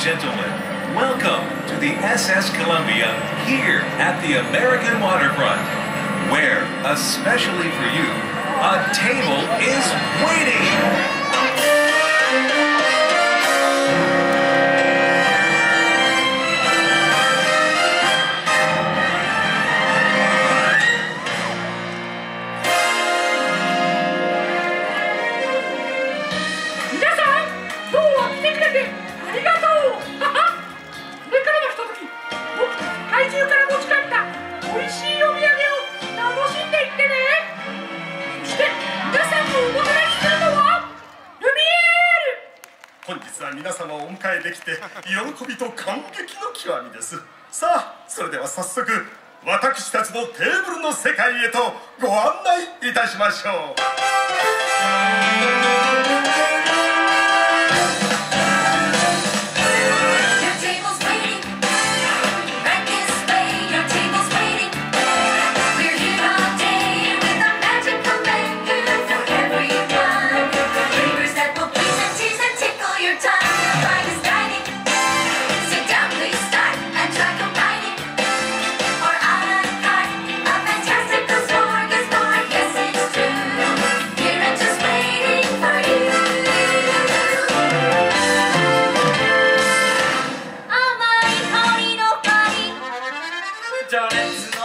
Gentlemen, welcome to the SS Columbia here at the American waterfront, where, especially for you, a table is waiting. 皆様をお迎えできて喜びと感激の極みです。さあそれでは早速私たちのテーブルの世界へとご案内いたしましょう。done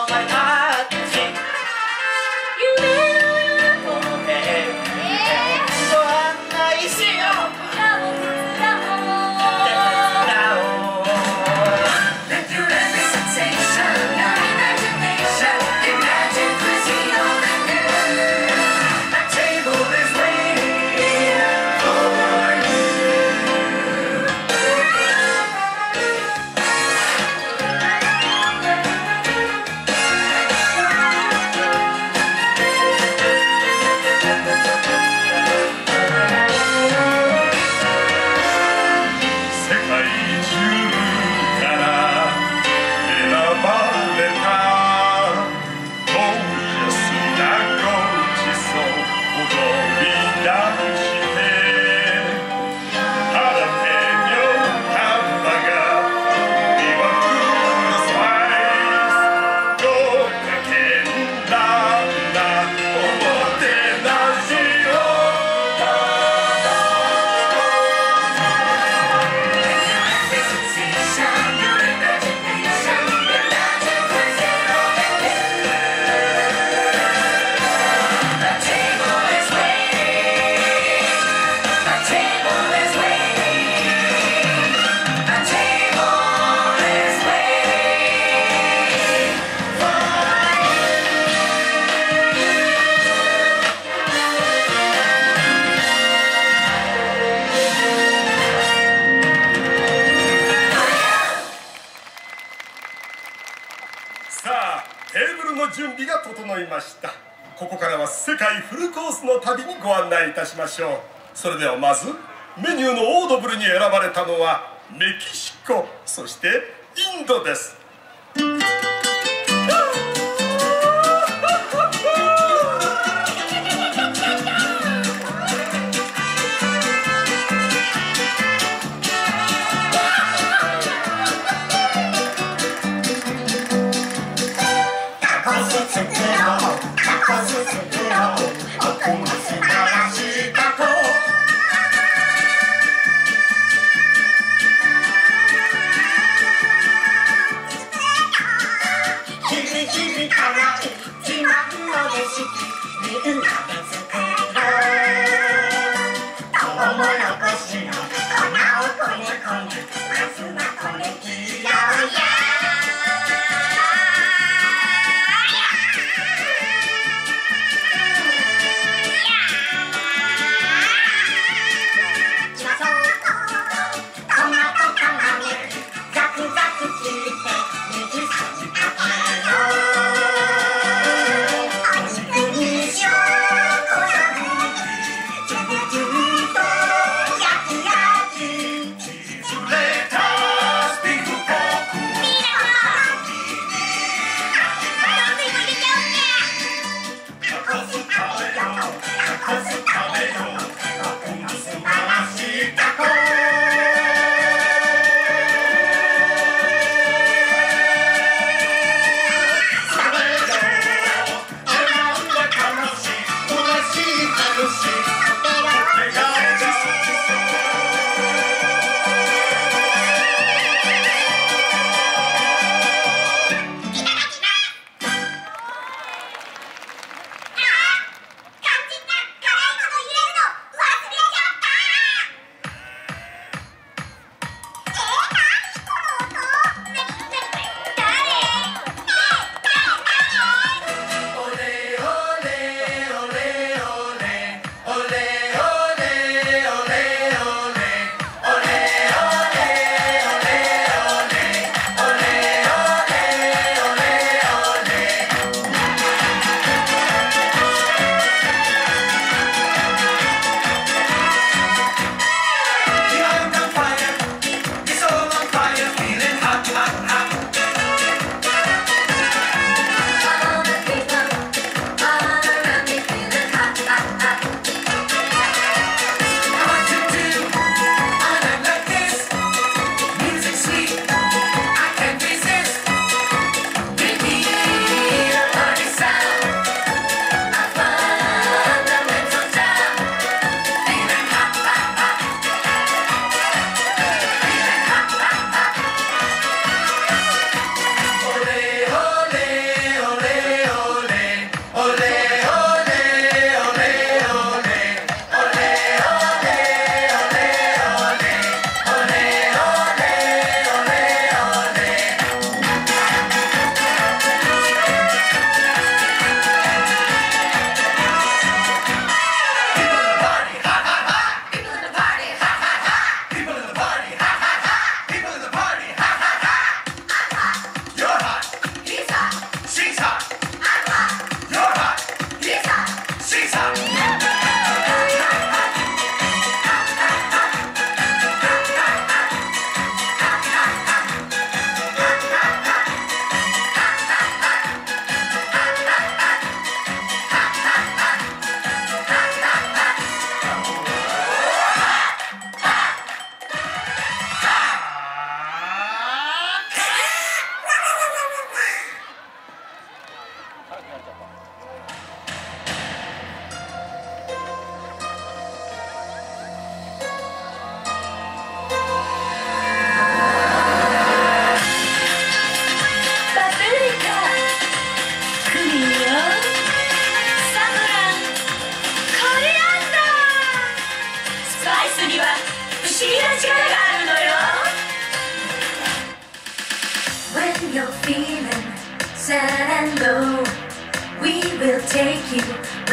整いました。ここからは世界フルコースの旅にご案内いたしましょう。それではまずメニューのオードブルに選ばれたのはメキシコそしてインドです。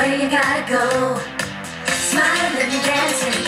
Where you gotta go. Smiling and dancing,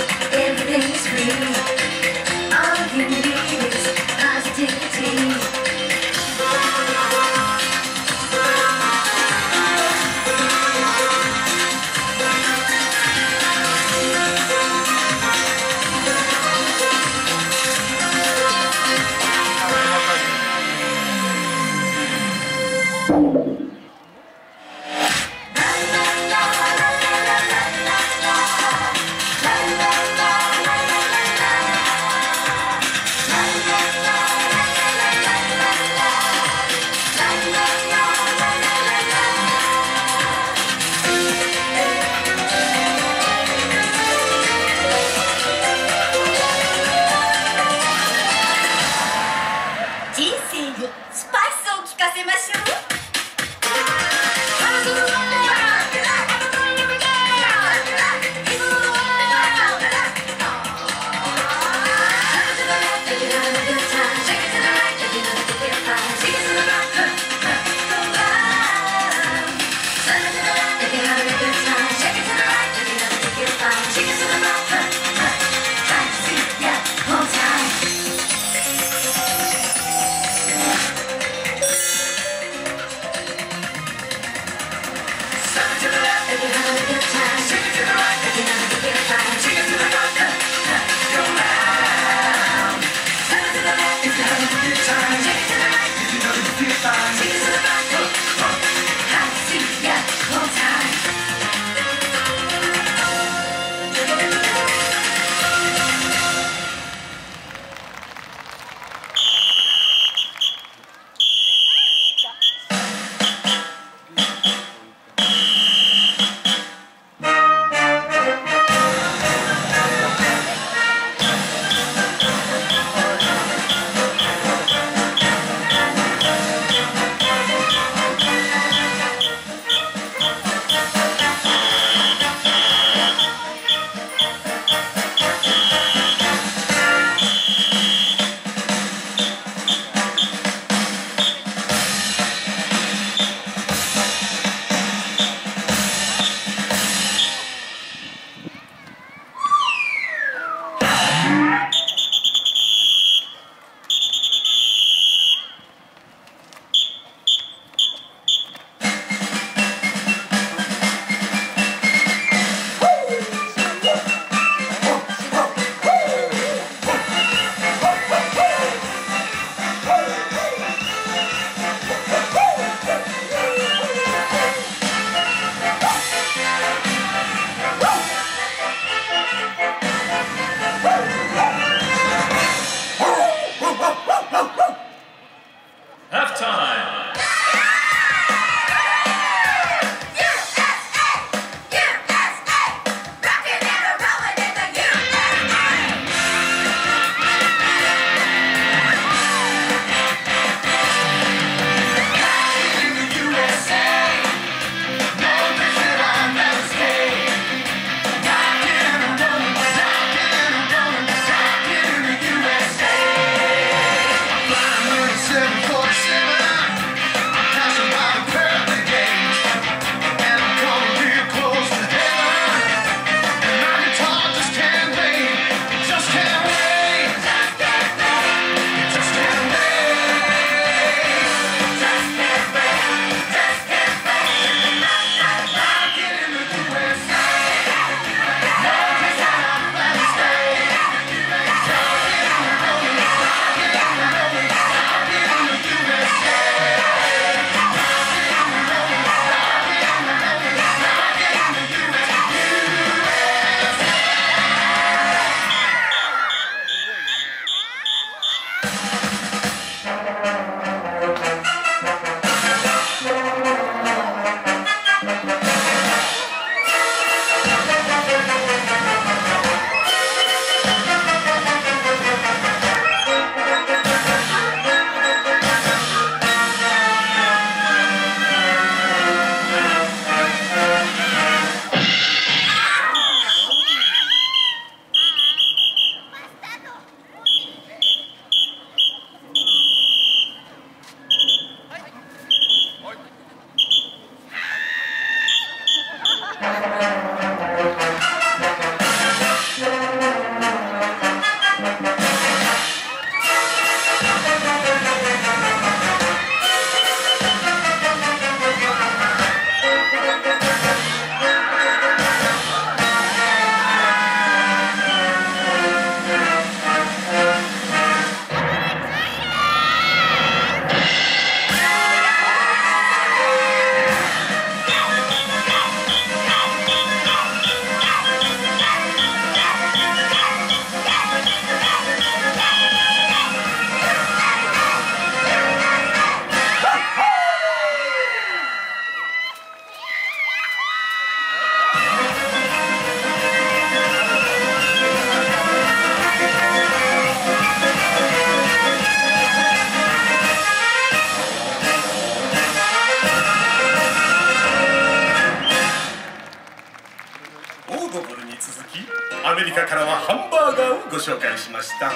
アメリカからはハンバーガーをご紹介しました、は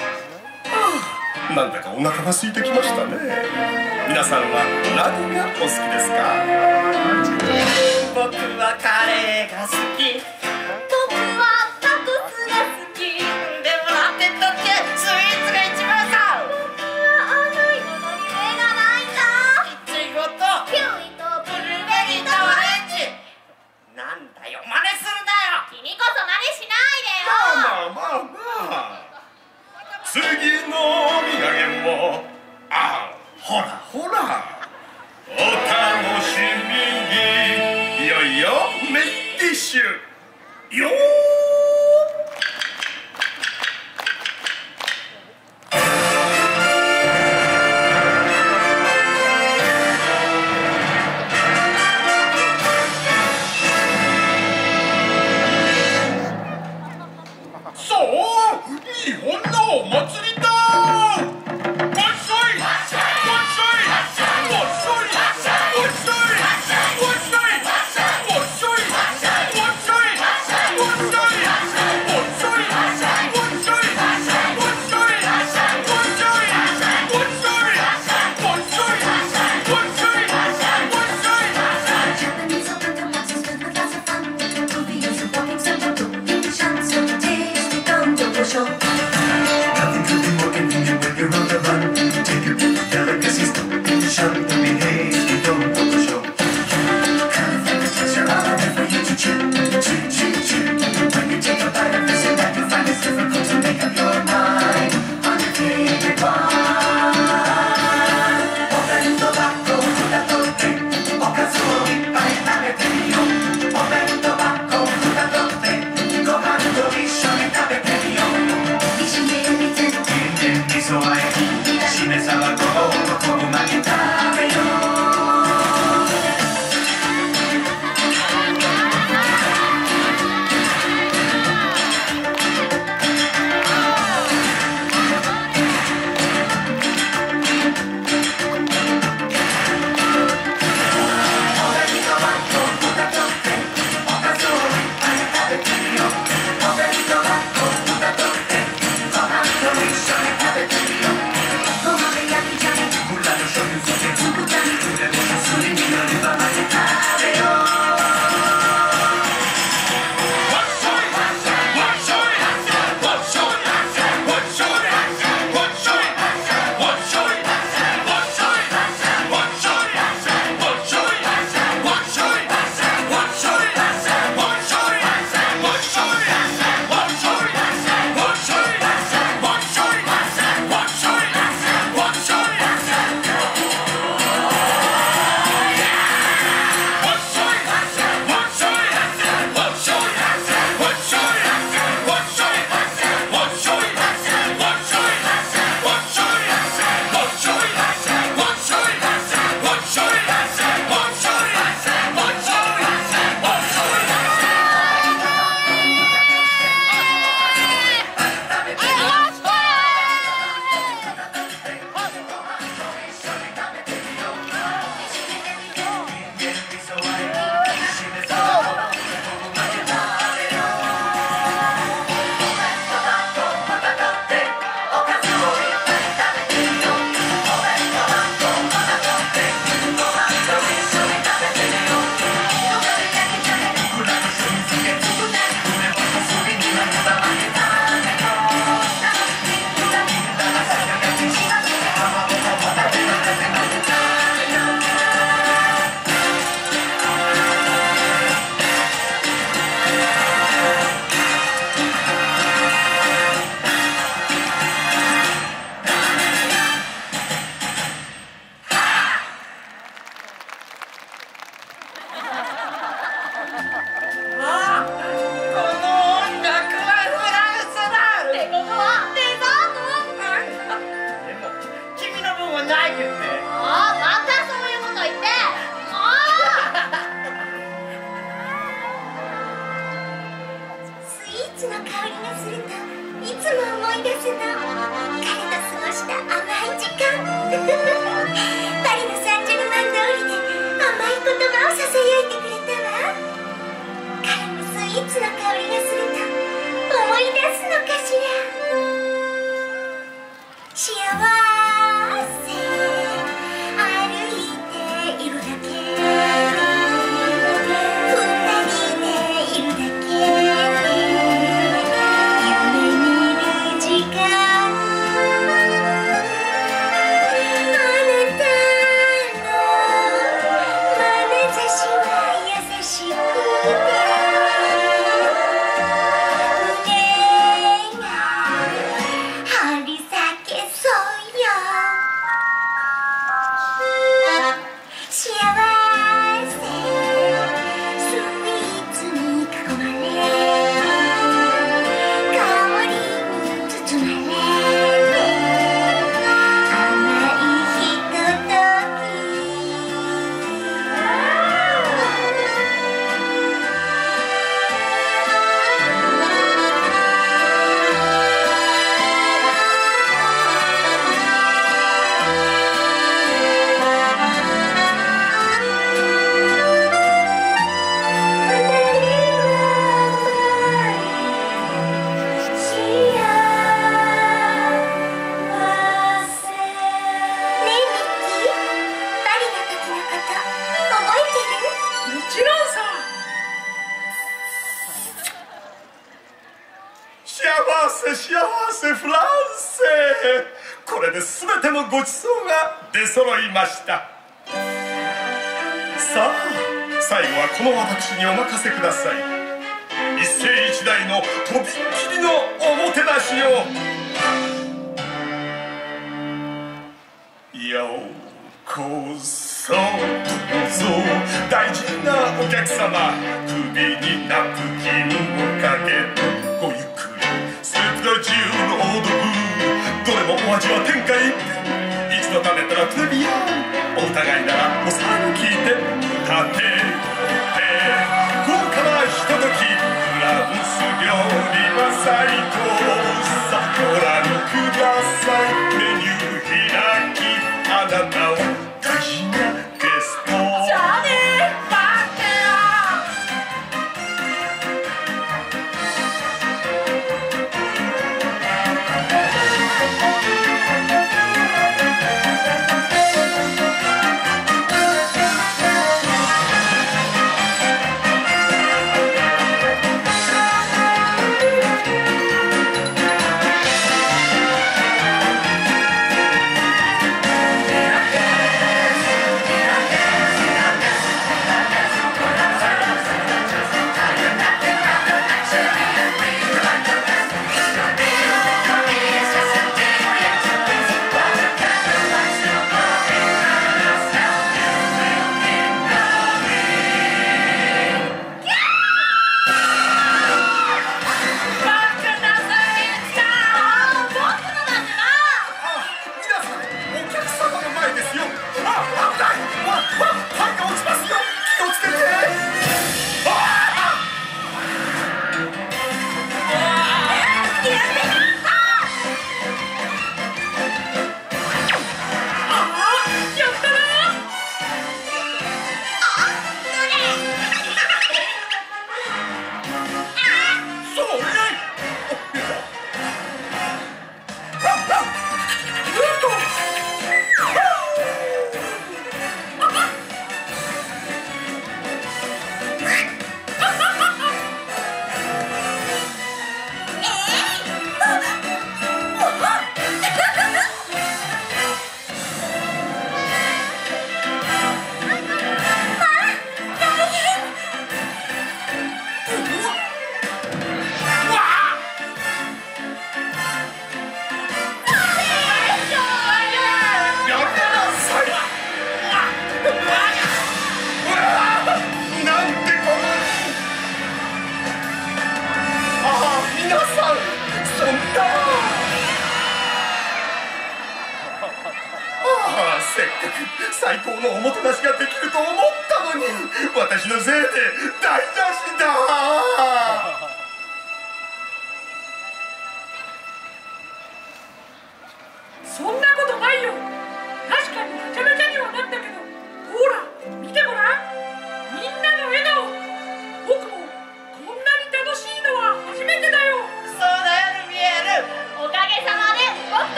あ、なんだかお腹が空いてきましたね。皆さんは何がお好きですか？僕はカレーが好き。のごちそうが出揃いました。さあ最後はこの私にお任せください。一世一代のとびっきりのおもてなしを。ようこそどうぞ。大事なお客様首にナプキンをかけてごゆっくり。スープの自由のオーどれもお味は天下一品。のためたらお互いならおさん聞いて立て。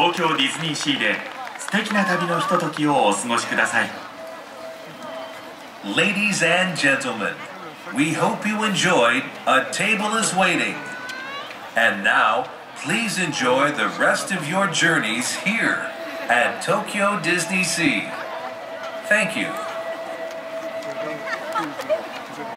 東京ディズニーシーで素敵な旅のひとときをお過ごしください。Ladies and gentlemen We hope you enjoyed A Table is Waiting. And now please enjoy the rest of your journeys here at Tokyo Disney Sea. Thank you.